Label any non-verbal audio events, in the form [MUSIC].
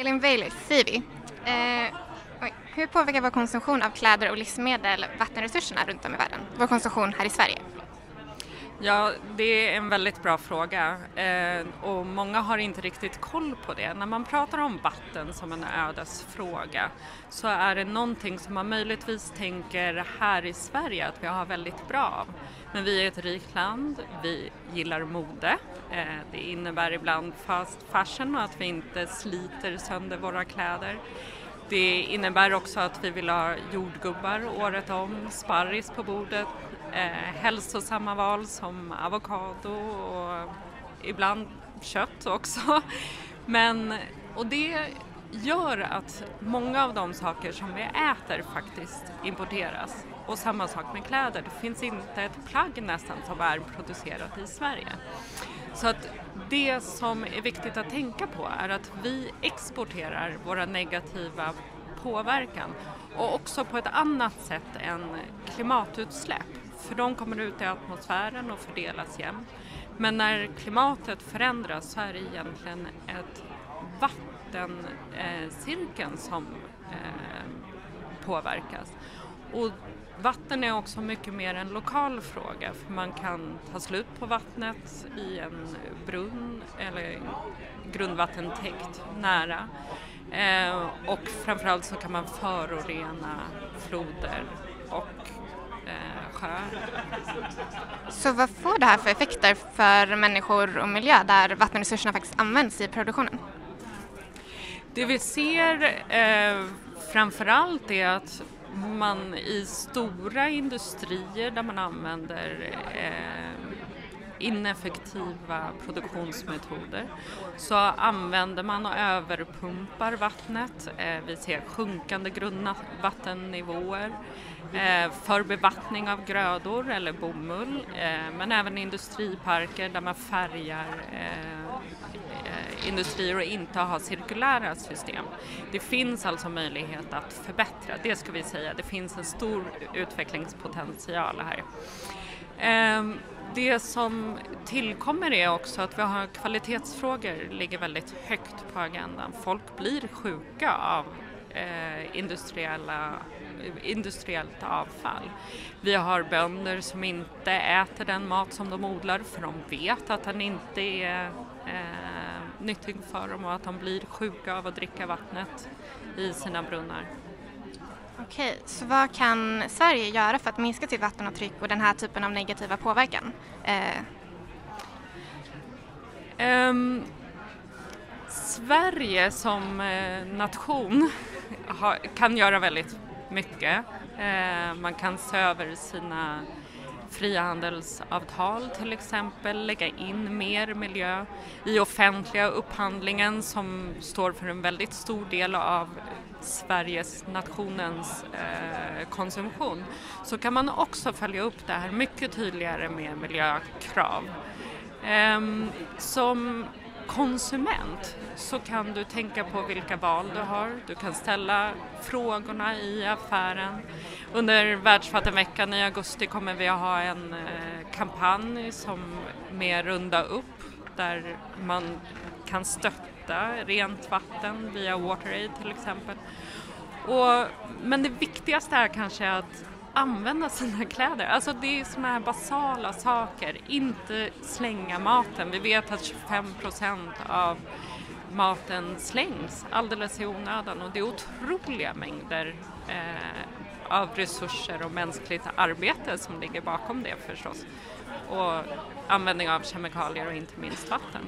Elin Bailey, Sivi. Eh, hur påverkar vår konsumtion av kläder och livsmedel vattenresurserna runt om i världen? Vår konsumtion här i Sverige? Ja, det är en väldigt bra fråga eh, och många har inte riktigt koll på det. När man pratar om vatten som en ödesfråga så är det någonting som man möjligtvis tänker här i Sverige att vi har väldigt bra av. Men vi är ett rikt land, vi gillar mode. Eh, det innebär ibland fast fashion och att vi inte sliter sönder våra kläder. Det innebär också att vi vill ha jordgubbar året om, sparris på bordet, eh, hälsosamma val som avokado och ibland kött också. [LAUGHS] Men, och det gör att många av de saker som vi äter faktiskt importeras. Och samma sak med kläder, det finns inte ett plagg nästan som är producerat i Sverige. Så att det som är viktigt att tänka på är att vi exporterar våra negativa påverkan och också på ett annat sätt än klimatutsläpp. För de kommer ut i atmosfären och fördelas jämnt. Men när klimatet förändras så är det egentligen ett vattencirkeln som eh, påverkas. Och vatten är också mycket mer en lokal fråga för man kan ta slut på vattnet i en brunn eller grundvattentäkt nära. Eh, och framförallt så kan man förorena floder och sjöar. Så vad får det här för effekter för människor och miljö där vattenresurserna faktiskt används i produktionen? Det vi ser eh, framförallt är att man i stora industrier där man använder eh, ineffektiva produktionsmetoder så använder man och överpumpar vattnet. Eh, vi ser sjunkande grundvattennivåer eh, för bevattning av grödor eller bomull eh, men även industriparker där man färgar industrier och inte har cirkulära system. Det finns alltså möjlighet att förbättra, det ska vi säga. Det finns en stor utvecklingspotential här. Ehm, det som tillkommer är också att vi har kvalitetsfrågor ligger väldigt högt på agendan. Folk blir sjuka av eh, industriella, industriellt avfall. Vi har bönder som inte äter den mat som de odlar för de vet att den inte är eh, nyttig för dem och att de blir sjuka av att dricka vattnet i sina brunnar. Okej, så vad kan Sverige göra för att minska sitt vattenavtryck och den här typen av negativa påverkan? Eh. Um, Sverige som eh, nation [LAUGHS] kan göra väldigt mycket. Eh, man kan se över sina frihandelsavtal till exempel, lägga in mer miljö i offentliga upphandlingen som står för en väldigt stor del av Sveriges nationens eh, konsumtion så kan man också följa upp det här mycket tydligare med miljökrav. Eh, som konsument så kan du tänka på vilka val du har. Du kan ställa frågorna i affären. Under Världsvattenveckan i augusti kommer vi att ha en eh, kampanj som med Runda upp där man kan stötta rent vatten via WaterAid till exempel. Och, men det viktigaste är kanske att använda sina kläder. Alltså det är sådana här basala saker, inte slänga maten. Vi vet att 25 procent av maten slängs alldeles i onödan och det är otroliga mängder eh, av resurser och mänskligt arbete som ligger bakom det förstås. Och användning av kemikalier och inte minst vatten.